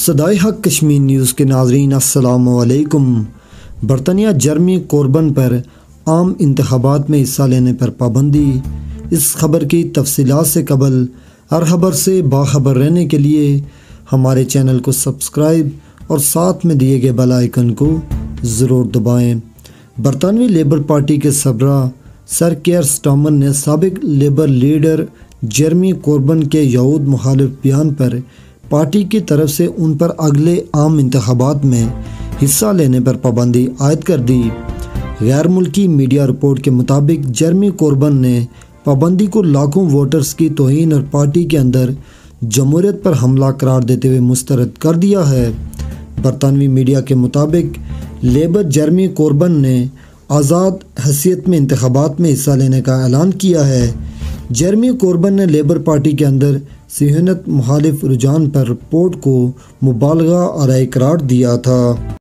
सदाई हक कश्मीर न्यूज़ के नाजरीन असलकुम बरतानिया जर्मी कोरबन पर आम इंतबात में हिस्सा लेने पर पाबंदी। इस खबर की तफसीत से कबल हर खबर से बाखबर रहने के लिए हमारे चैनल को सब्सक्राइब और साथ में दिए गए बेल आइकन को ज़रूर दबाएँ। बरतानवी लेबर पार्टी के सबरा सर केयर स्टामन ने सबक लेबर लीडर जर्मी कोरबन के यहूद मुखालिफ बयान पर पार्टी की तरफ़ से उन पर अगले आम इंतबात में हिस्सा लेने पर पाबंदी आयद कर दी। गैर मुल्की मीडिया रिपोर्ट के मुताबिक जर्मी कोरबन ने पाबंदी को लाखों वोटर्स की तोहन और पार्टी के अंदर जमहूरियत पर हमला करार देते हुए मुस्तरद कर दिया है। बरतानवी मीडिया के मुताबिक लेबर जर्मी कोरबन ने आज़ाद हैसियत में इंतबात में हिस्सा लेने का ऐलान किया है। जर्मी कोरबन ने लेबर पार्टी के अंदर सेहनत मुखालिफ रुझान पर रिपोर्ट को मुबालगा और करार दिया था।